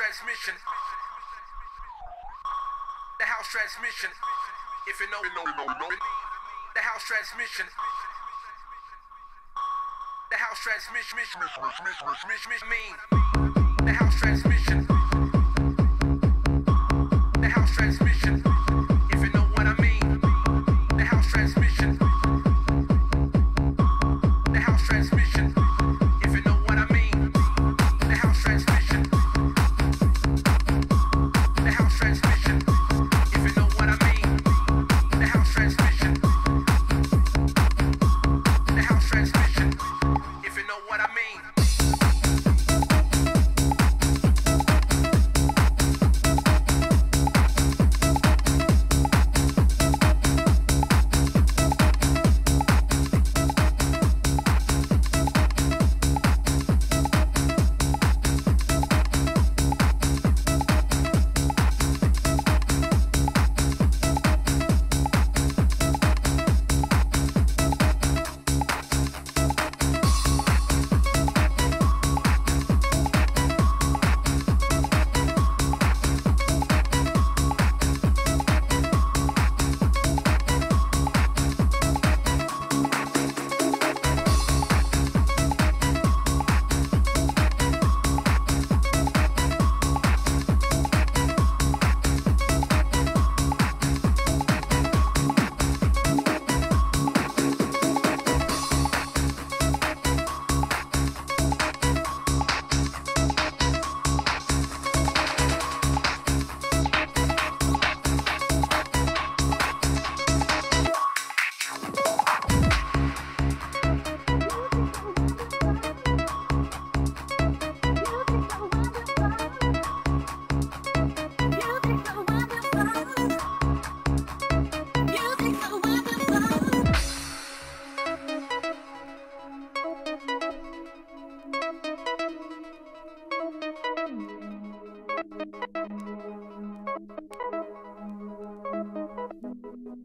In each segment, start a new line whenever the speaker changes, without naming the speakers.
transmission. The house transmission. If you know. The house transmission. The house transmission. Mean. The house transmission. The house transmission.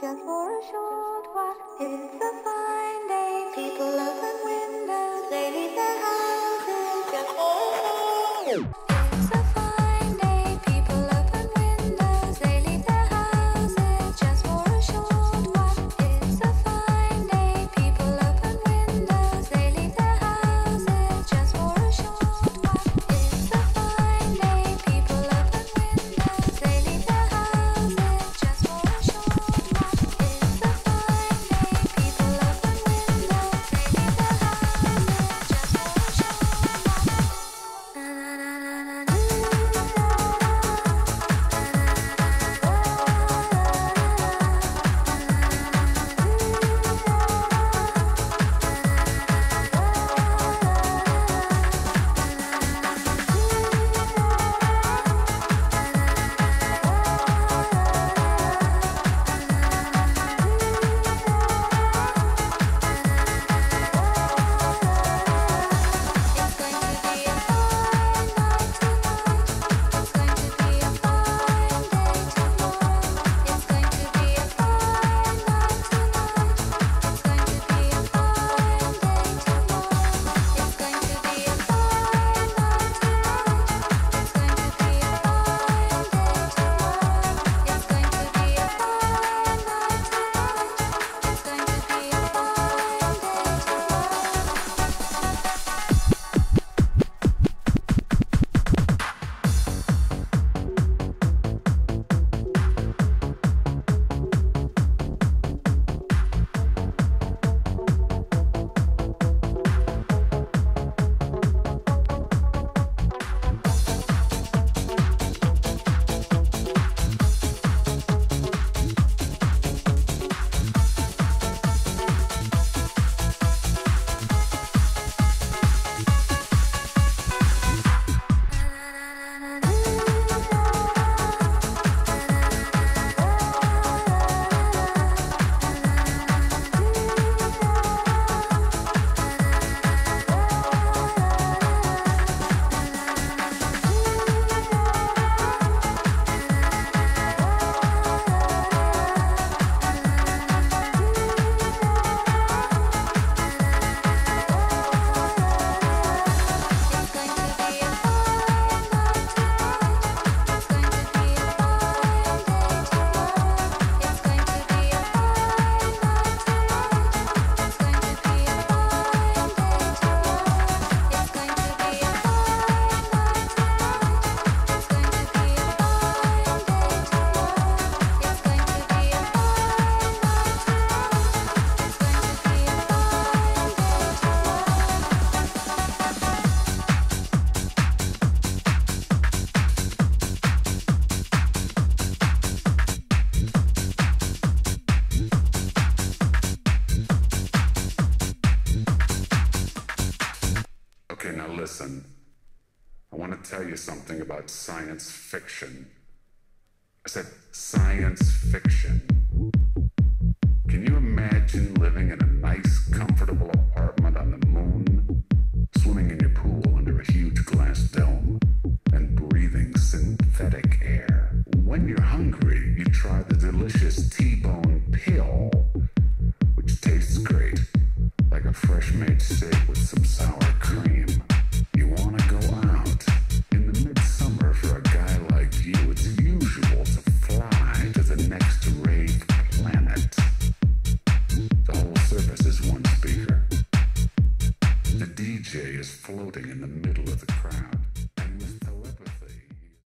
just for a short while. It's the fun. something
about science fiction. I said, science fiction. Can you imagine?